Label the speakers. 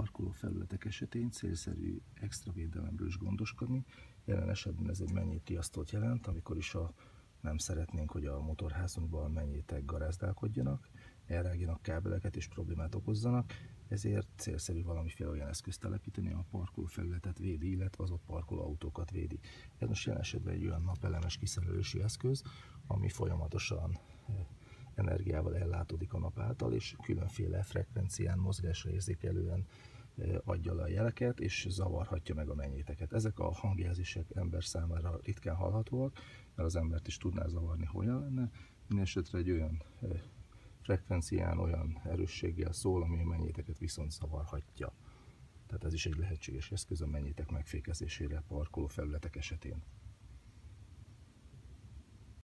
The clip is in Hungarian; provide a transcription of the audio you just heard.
Speaker 1: parkoló felületek esetén célszerű extra védelemről is gondoskodni. Jelen esetben ez egy mennyétiasztót jelent, amikor is a, nem szeretnénk, hogy a motorházunkban mennyétek garázdálkodjanak, elrágjanak kábeleket és problémát okozzanak, ezért célszerű valamiféle olyan eszközt telepíteni, a parkoló felületet védi, illetve az ott parkoló autókat védi. Ez most jelen esetben egy olyan napelemes kiszerelési eszköz, ami folyamatosan energiával ellátódik a nap által, és különféle frekvencián, mozgásra érzékelően adja le a jeleket, és zavarhatja meg a mennyéteket. Ezek a hangjelzések ember számára ritkán hallhatóak, mert az embert is tudná zavarni, hogyan lenne. Mindenesetre egy olyan frekvencián, olyan erősséggel szól, ami a mennyéteket viszont zavarhatja. Tehát ez is egy lehetséges eszköz a mennyétek megfékezésére parkoló felületek esetén.